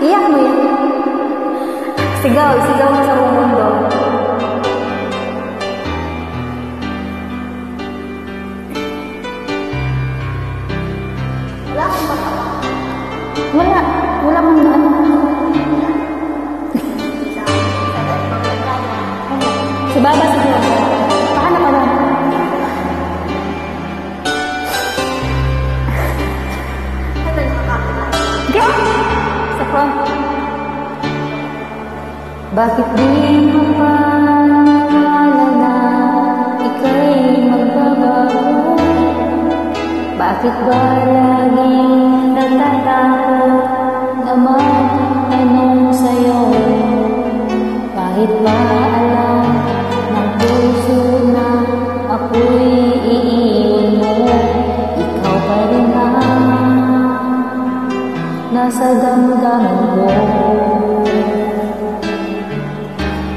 Iyak mo yan. Sigaw, sigaw mo sa buong mundo. Sa front. Bakit di mo pa naalala na ika'y magbabago? Bakit ba laging natatakot na magtanong sa'yo?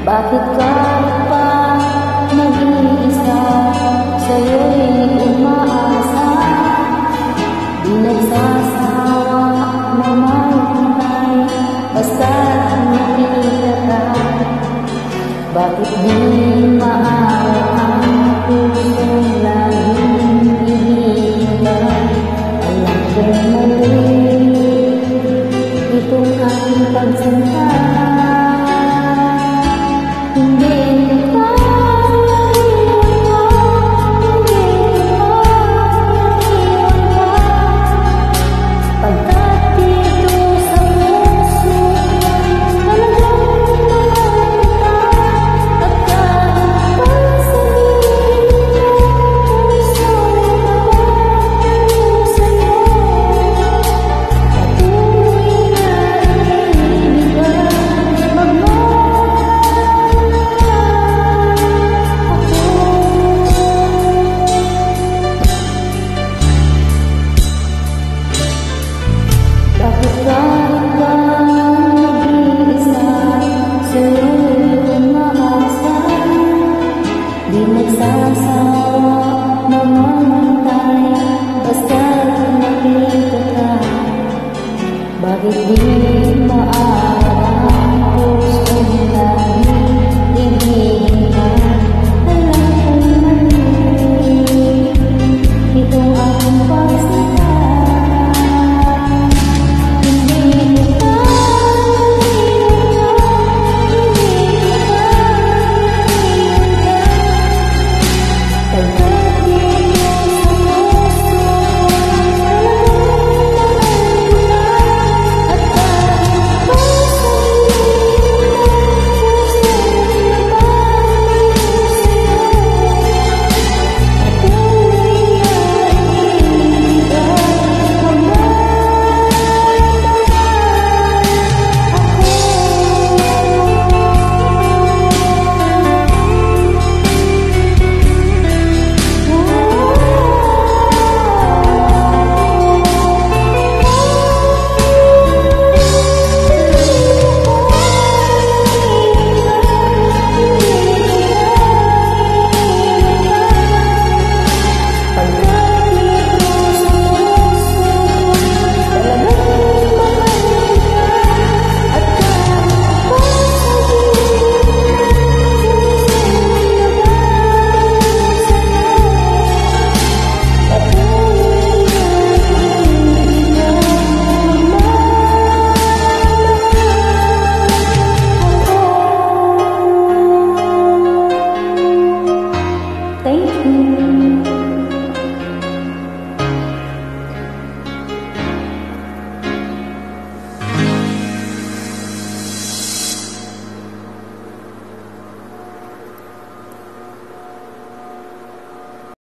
Bakit ka pa nag-iisa sa'yo'y umaasa? Di nagsasawa na maghintay basta nakita ka. Bakit di maawa ang pusong laging iniintay? Alam kong mali itong aking. Di nagsasawa